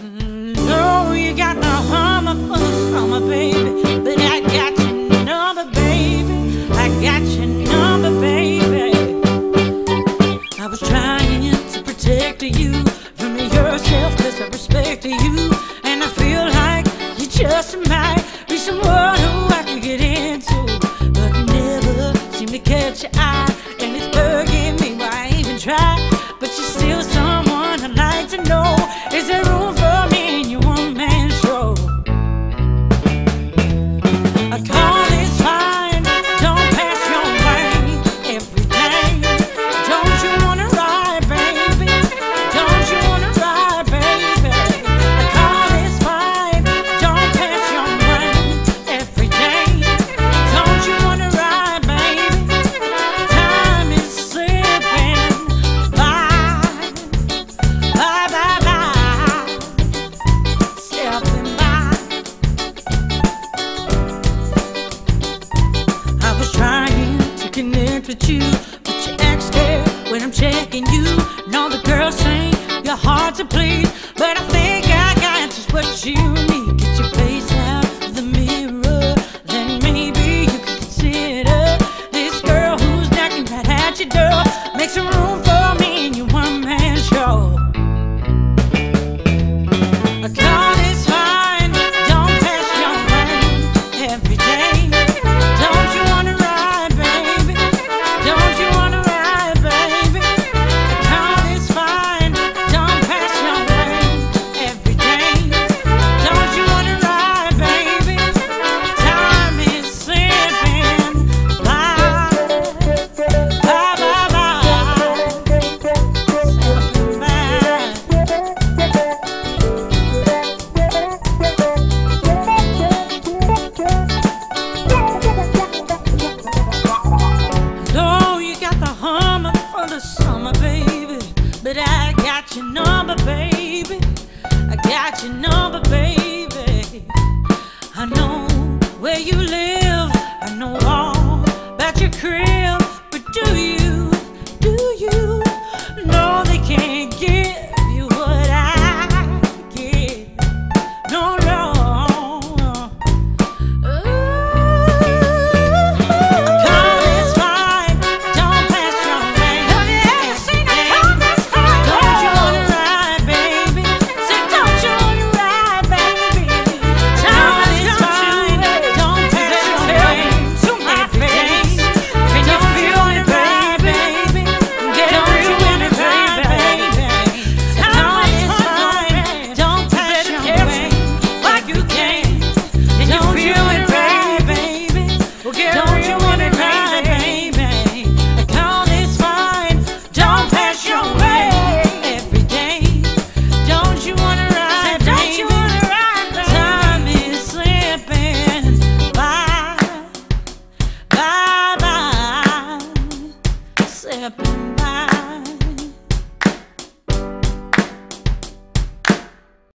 No, you got my for the summer, baby. But I got your number, baby. I got your number, baby. I was trying to protect you. with you, but your ex care when I'm checking you. And all the girls But I got your number, baby. I got your number, baby. I know where you live. slipping by.